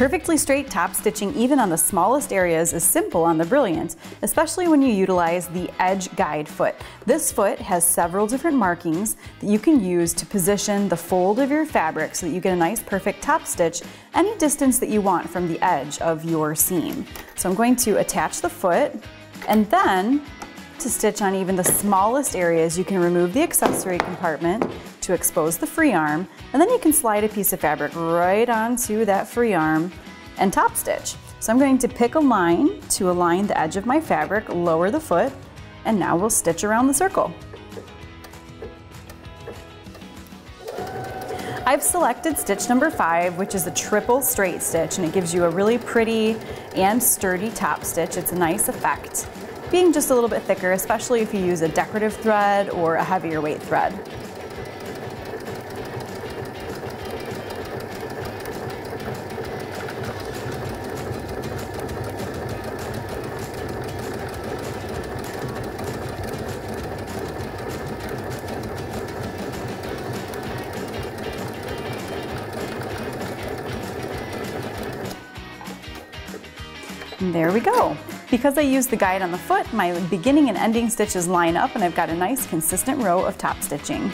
Perfectly straight top stitching even on the smallest areas is simple on the Brilliant, especially when you utilize the edge guide foot. This foot has several different markings that you can use to position the fold of your fabric so that you get a nice perfect top stitch any distance that you want from the edge of your seam. So I'm going to attach the foot and then to stitch on even the smallest areas, you can remove the accessory compartment to expose the free arm, and then you can slide a piece of fabric right onto that free arm and top stitch. So I'm going to pick a line to align the edge of my fabric, lower the foot, and now we'll stitch around the circle. I've selected stitch number five, which is a triple straight stitch, and it gives you a really pretty and sturdy top stitch. It's a nice effect being just a little bit thicker, especially if you use a decorative thread or a heavier weight thread. And there we go. Because I use the guide on the foot, my beginning and ending stitches line up and I've got a nice consistent row of top stitching.